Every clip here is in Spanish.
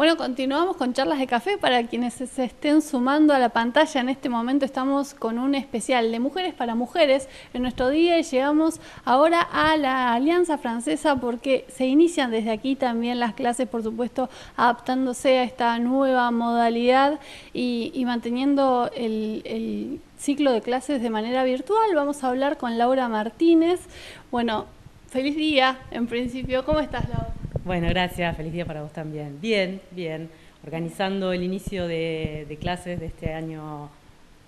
Bueno, continuamos con charlas de café. Para quienes se estén sumando a la pantalla, en este momento estamos con un especial de mujeres para mujeres en nuestro día y llegamos ahora a la Alianza Francesa porque se inician desde aquí también las clases, por supuesto, adaptándose a esta nueva modalidad y, manteniendo el, ciclo de clases de manera virtual. Vamos a hablar con Laura Martínez. Bueno, feliz día en principio. ¿Cómo estás, Laura? Bueno, gracias. Feliz día para vos también. Bien, bien. Organizando el inicio de, clases de este año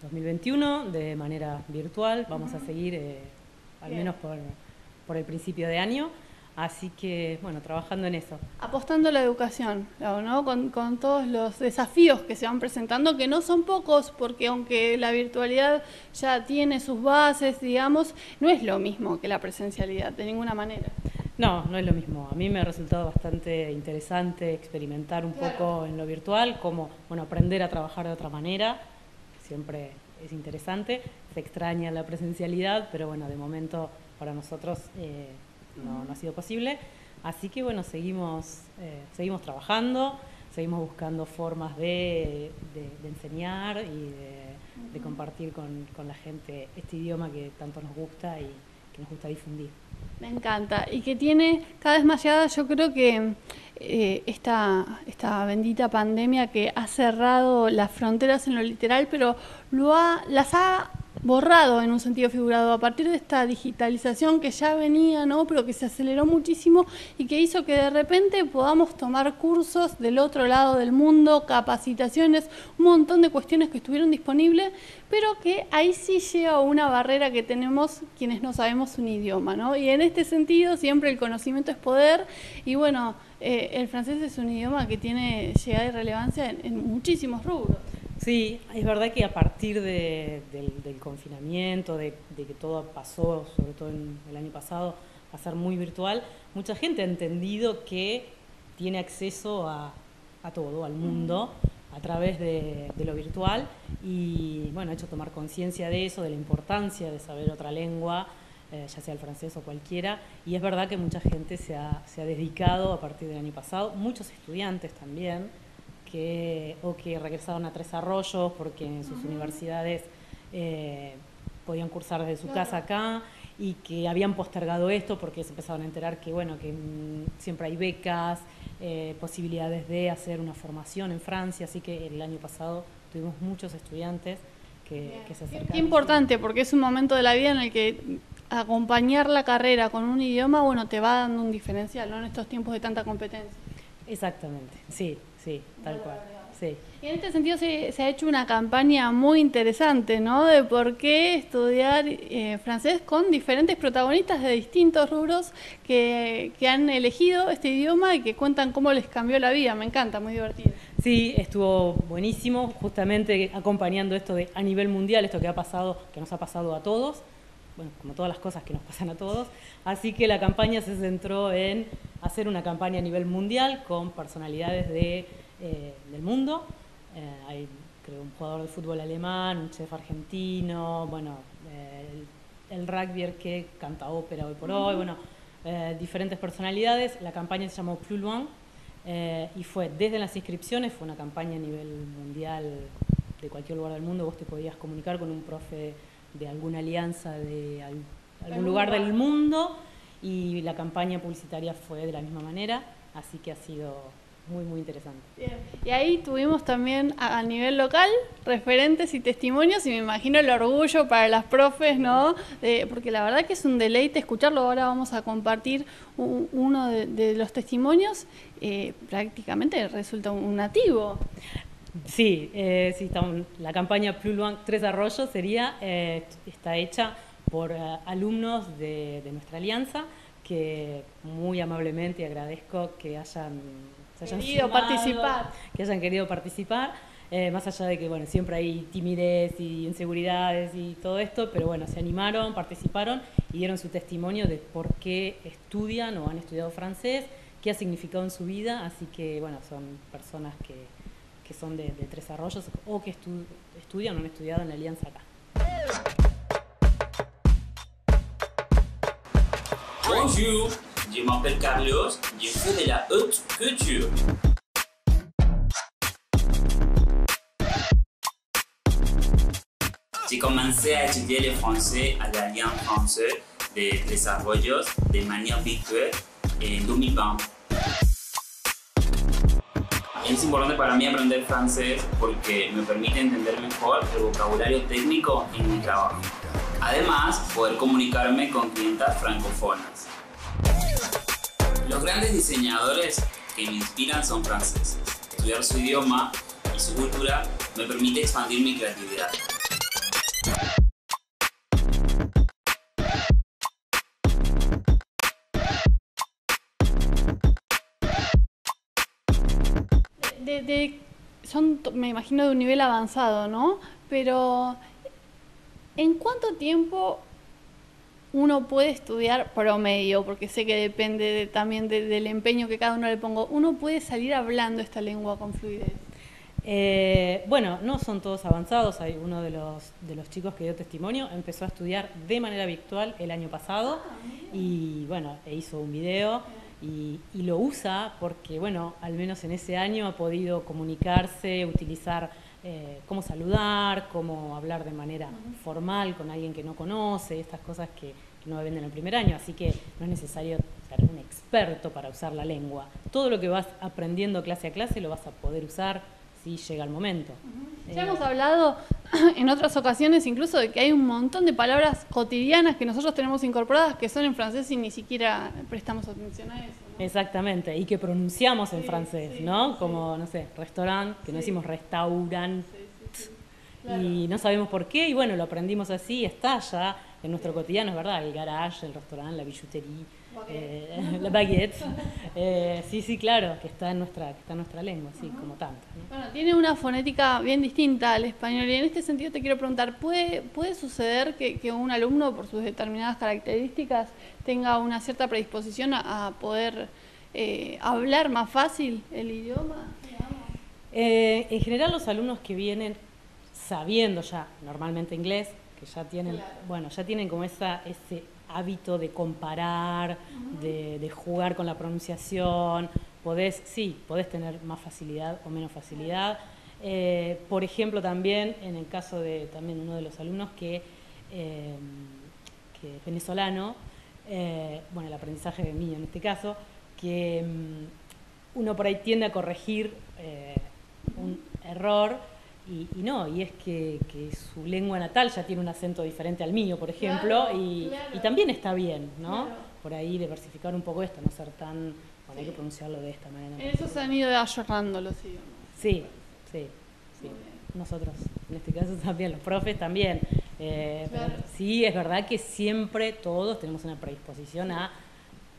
2021 de manera virtual. Vamos a seguir, eh, al menos por, por el principio de año. Así que, bueno, trabajando en eso. Apostando a la educación, ¿no? Con, con, todos los desafíos que se van presentando, que no son pocos, porque aunque la virtualidad ya tiene sus bases, digamos, no es lo mismo que la presencialidad, de ninguna manera. No, no es lo mismo. A mí me ha resultado bastante interesante experimentar un poco en lo virtual, como bueno, aprender a trabajar de otra manera, siempre es interesante, se extraña la presencialidad, pero bueno, de momento para nosotros eh, no, ha sido posible. Así que bueno, seguimos, eh, seguimos trabajando, seguimos buscando formas de, enseñar y de, compartir con, con la gente este idioma que tanto nos gusta y que nos gusta difundir. Me encanta. Y que tiene cada vez más llegada, yo creo que eh, esta, esta bendita pandemia que ha cerrado las fronteras en lo literal, pero lo ha, las ha borrado en un sentido figurado a partir de esta digitalización que ya venía, ¿no? pero que se aceleró muchísimo y que hizo que de repente podamos tomar cursos del otro lado del mundo, capacitaciones, un montón de cuestiones que estuvieron disponibles, pero que ahí sí llega una barrera que tenemos quienes no sabemos un idioma. ¿no? Y en este sentido siempre el conocimiento es poder y bueno, eh, el francés es un idioma que tiene llegada y relevancia en muchísimos rubros. Sí, es verdad que a partir del, confinamiento, de, que todo pasó, sobre todo en el año pasado, a ser muy virtual, mucha gente ha entendido que tiene acceso a, todo, al mundo, a través de, lo virtual y bueno, ha hecho tomar conciencia de eso, de la importancia de saber otra lengua, eh, ya sea el francés o cualquiera, y es verdad que mucha gente se ha dedicado a partir del año pasado, muchos estudiantes también, o que regresaron a Tres Arroyos porque en sus universidades eh, podían cursar desde su casa acá y que habían postergado esto porque se empezaron a enterar que bueno que mm, siempre hay becas, eh, posibilidades de hacer una formación en Francia, así que el año pasado tuvimos muchos estudiantes que, se acercaron. Qué importante, porque es un momento de la vida en el que acompañar la carrera con un idioma, bueno, te va dando un diferencial, ¿no? En estos tiempos de tanta competencia. Exactamente, sí, sí, tal cual. Sí. Y en este sentido se, ha hecho una campaña muy interesante, ¿no? De por qué estudiar eh, francés con diferentes protagonistas de distintos rubros que, que, han elegido este idioma y que cuentan cómo les cambió la vida. Me encanta, muy divertido. Sí, estuvo buenísimo, justamente acompañando esto de a nivel mundial, esto que ha pasado, que nos ha pasado a todos bueno, como todas las cosas que nos pasan a todos. Así que la campaña se centró en hacer una campaña a nivel mundial con personalidades de, eh, del mundo. Eh, hay, creo, un jugador de fútbol alemán, un chef argentino, bueno, eh, el, el, rugby que canta ópera hoy por hoy, bueno, diferentes personalidades. La campaña se llamó Plus Loin y fue desde las inscripciones, fue una campaña a nivel mundial de cualquier lugar del mundo, vos te podías comunicar con un profe de alguna alianza de algún lugar del mundo y la campaña publicitaria fue de la misma manera, así que ha sido muy, muy interesante. Y ahí tuvimos también a, nivel local referentes y testimonios y me imagino el orgullo para las profes, ¿no? porque la verdad que es un deleite escucharlo. Ahora vamos a compartir uno de, los testimonios. Eh, prácticamente resulta un nativo. Sí, eh, sí la campaña Plus Loin Tres Arroyos sería, eh, está hecha por eh, alumnos de, nuestra alianza que muy amablemente agradezco que hayan, querido participar. Que hayan querido participar. Eh, más allá de que bueno, siempre hay timidez y inseguridades y todo esto, pero bueno, se animaron, participaron y dieron su testimonio de por qué estudian o han estudiado francés, qué ha significado en su vida, así que bueno, son personas que, que son de, de Tres Arroyos o que estudian o han estudiado en la Alianza acá. Bonjour, je m'appelle Carlos, je fais de la haute couture. J'ai commencé à étudier le français à l'Alliance française de Tres Arroyos de manière virtuelle en 2020. Es importante para mí aprender francés porque me permite entender mejor el vocabulario técnico en mi trabajo. Además, poder comunicarme con clientas francófonas. Los grandes diseñadores que me inspiran son franceses. Estudiar su idioma y su cultura me permite expandir mi creatividad. De, son, me imagino, de un nivel avanzado, ¿no? Pero, ¿en cuánto tiempo uno puede estudiar promedio? Porque sé que depende también del empeño que cada uno le ponga. ¿Uno puede salir hablando esta lengua con fluidez? Eh, bueno, no son todos avanzados. Hay uno de los, de los chicos que dio testimonio, empezó a estudiar de manera virtual el año pasado y bueno, e hizo un video y, lo usa porque, bueno, al menos en ese año ha podido comunicarse, utilizar eh, cómo saludar, cómo hablar de manera formal con alguien que no conoce, estas cosas que, que no ven en el primer año. Así que no es necesario ser un experto para usar la lengua. Todo lo que vas aprendiendo clase a clase lo vas a poder usar si llega el momento. Ya hemos hablado en otras ocasiones incluso de que hay un montón de palabras cotidianas que nosotros tenemos incorporadas que son en francés y ni siquiera prestamos atención a eso. Exactamente, y que pronunciamos en francés, ¿no? Como, no sé, restaurant, que no decimos restaurant, y no sabemos por qué, y bueno, lo aprendimos así, está ya en nuestro cotidiano, es verdad, el garage, el restaurante, la billutería eh, la baguette. Eh, sí, sí, claro, que está en nuestra, que está en nuestra lengua, sí, como tanto. Bueno, tiene una fonética bien distinta al español y en este sentido te quiero preguntar, ¿puede, puede suceder que, que un alumno por sus determinadas características tenga una cierta predisposición a, poder eh, hablar más fácil el idioma? en general los alumnos que vienen sabiendo ya normalmente inglés, que ya tienen, bueno, ya tienen como esa, ese hábito de comparar, de, jugar con la pronunciación, podés, sí, podés tener más facilidad o menos facilidad. Eh, por ejemplo, también en el caso de también uno de los alumnos que, eh, que es venezolano, eh, bueno, el aprendizaje de mío en este caso, que mm, uno por ahí tiende a corregir un error y, no, y es que, su lengua natal ya tiene un acento diferente al mío, por ejemplo, y, también está bien, ¿no? Por ahí diversificar un poco esto, no ser tan, bueno, hay que pronunciarlo de esta manera. En eso se han ido ayornando los idiomas. Sí, sí, sí. Nosotros, en este caso también, los profes también. Eh, sí, es verdad que siempre todos tenemos una predisposición a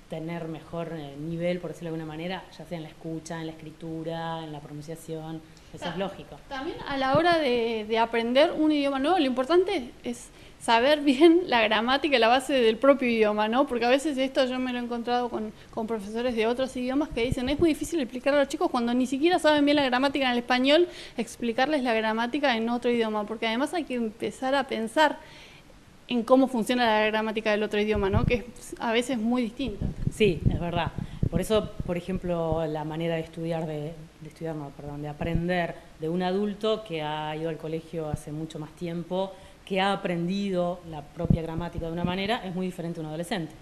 tener mejor eh, nivel, por decirlo de alguna manera, ya sea en la escucha, en la escritura, en la pronunciación eso es lógico. También a la hora de, aprender un idioma nuevo, lo importante es saber bien la gramática y la base del propio idioma, ¿no? Porque a veces esto yo me lo he encontrado con, con, profesores de otros idiomas que dicen, es muy difícil explicar a los chicos cuando ni siquiera saben bien la gramática en el español, explicarles la gramática en otro idioma, porque además hay que empezar a pensar en cómo funciona la gramática del otro idioma, ¿no? Que es a veces muy distinta. Sí, es verdad. Por eso, por ejemplo, la manera de estudiar, de, estudiar, no, perdón, de aprender de un adulto que ha ido al colegio hace mucho más tiempo, que ha aprendido la propia gramática de una manera, es muy diferente a un adolescente.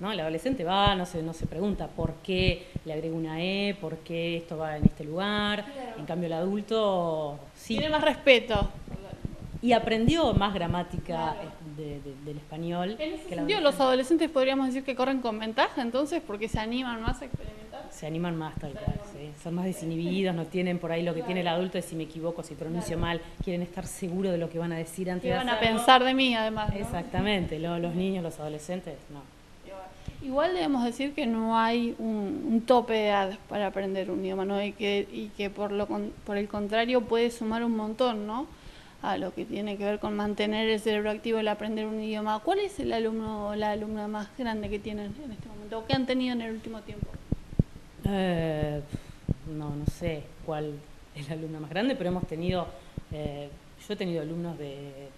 ¿no? El adolescente va, no se, no se pregunta por qué le agrego una E, por qué esto va en este lugar. En cambio, el adulto sí. Tiene más respeto. Y aprendió más gramática del español. En ese sentido, los adolescentes podríamos decir que corren con ventaja, entonces, porque se animan más a experimentar. Se animan más, tal cual, sí. Son más desinhibidos, no tienen por ahí lo que tiene el adulto, de si me equivoco, si pronuncio mal, quieren estar seguros de lo que van a decir antes de van a pensar de mí, además. Exactamente, los niños, los adolescentes, no. Igual debemos decir que no hay un, tope de edad para aprender un idioma, ¿no? Y que, y que por, lo, por el contrario puede sumar un montón, ¿no? A lo que tiene que ver con mantener el cerebro activo, el aprender un idioma. ¿Cuál es el alumno o la alumna más grande que tienen en este momento o que han tenido en el último tiempo? Eh, no, no sé cuál es la alumna más grande, pero hemos tenido, eh, yo he tenido alumnos de,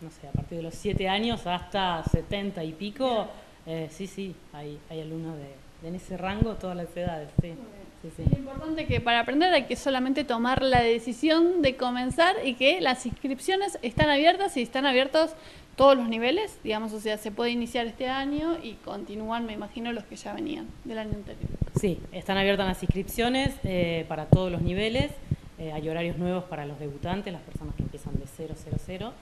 no sé, a partir de los 7 años hasta 70 y pico. Eh, sí, sí, hay, hay alumnos de, en ese rango, todas las edades, sí. Lo importante es que para aprender hay que solamente tomar la decisión de comenzar y que las inscripciones están abiertas y están abiertos todos los niveles, digamos, o sea, se puede iniciar este año y continúan, me imagino, los que ya venían del año anterior. Sí, están abiertas las inscripciones eh, para todos los niveles, eh, hay horarios nuevos para los debutantes, las personas que empiezan de 000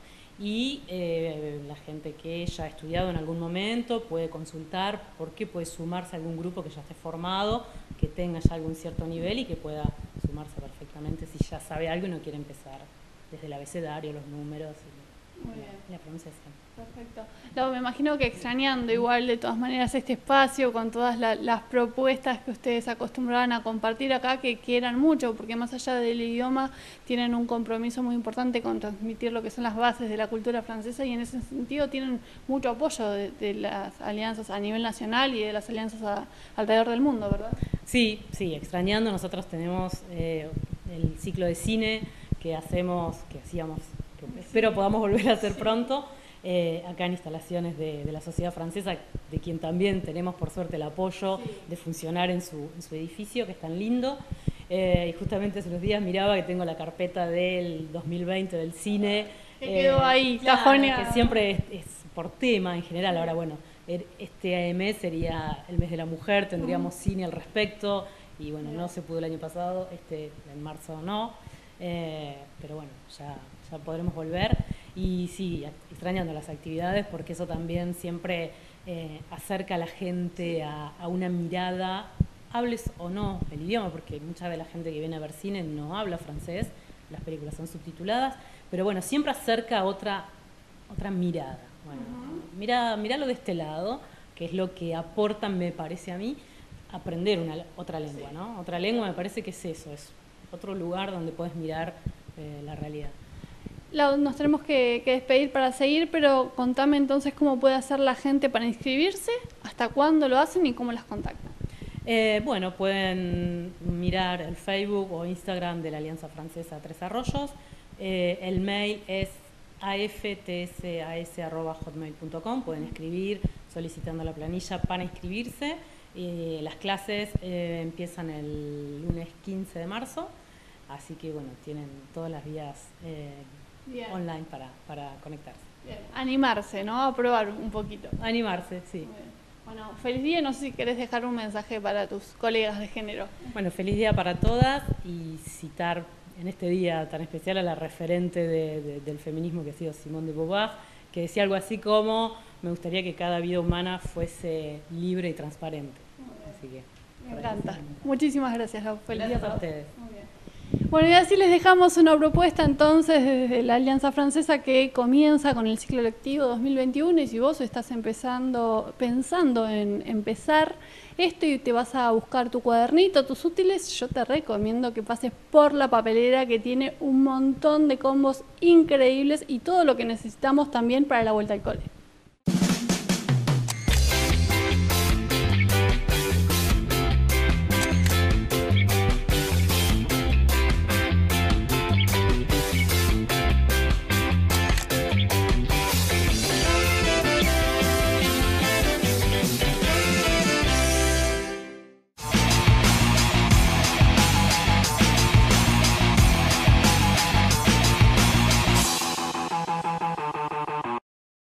y eh, la gente que ya ha estudiado en algún momento puede consultar por qué puede sumarse a algún grupo que ya esté formado, tenga ya algún cierto nivel y que pueda sumarse perfectamente si ya sabe algo y no quiere empezar desde el abecedario, los números la pronunciación. Perfecto. me imagino que extrañando igual de todas maneras este espacio con todas las propuestas que ustedes acostumbraban a compartir acá, que quieran mucho, porque más allá del idioma tienen un compromiso muy importante con transmitir lo que son las bases de la cultura francesa y en ese sentido tienen mucho apoyo de, las alianzas a nivel nacional y de las alianzas alrededor del mundo, ¿verdad? Sí, sí, extrañando. Nosotros tenemos eh, el ciclo de cine que hacemos, que hacíamos, que espero podamos volver a hacer pronto eh, acá en instalaciones de, la Sociedad Francesa, de quien también tenemos por suerte el apoyo de funcionar en su, edificio, que es tan lindo. Eh, y justamente hace unos días miraba que tengo la carpeta del 2020 del cine. Que quedó ahí, Que siempre es, por tema en general. Ahora, bueno, er, este mes sería el mes de la mujer, tendríamos cine al respecto. Y bueno, no se pudo el año pasado, este en marzo no. Eh, pero bueno, ya, ya podremos volver. Y sí, extrañando las actividades porque eso también siempre eh, acerca a la gente a, una mirada, hables o no el idioma, porque mucha de la gente que viene a ver cine no habla francés, las películas son subtituladas, pero bueno, siempre acerca a otra, otra mirada. Bueno, mira, míralo de este lado, que es lo que aporta, me parece a mí, aprender una, otra lengua, ¿no? Otra lengua me parece que es eso, es otro lugar donde puedes mirar eh, la realidad nos tenemos que, despedir para seguir, pero contame entonces cómo puede hacer la gente para inscribirse, hasta cuándo lo hacen y cómo las contactan. Eh, bueno, pueden mirar el Facebook o Instagram de la Alianza Francesa Tres Arroyos. Eh, el mail es aftsas.hotmail.com. Pueden escribir solicitando la planilla para inscribirse. las clases eh, empiezan el lunes 15 de marzo, así que bueno, tienen todas las vías online para, para conectarse. Animarse, ¿no? A probar un poquito. Animarse, sí. Bueno, feliz día. No sé si querés dejar un mensaje para tus colegas de género. Bueno, feliz día para todas y citar en este día tan especial a la referente del feminismo que ha sido Simone de Beauvoir, que decía algo así como, me gustaría que cada vida humana fuese libre y transparente. Así que, me encanta. Muchísimas gracias, Feliz día para ustedes. Bueno, y así les dejamos una propuesta entonces desde la Alianza Francesa que comienza con el ciclo lectivo 2021 y si vos estás empezando, pensando en empezar esto y te vas a buscar tu cuadernito, tus útiles, yo te recomiendo que pases por la papelera que tiene un montón de combos increíbles y todo lo que necesitamos también para la vuelta al cole.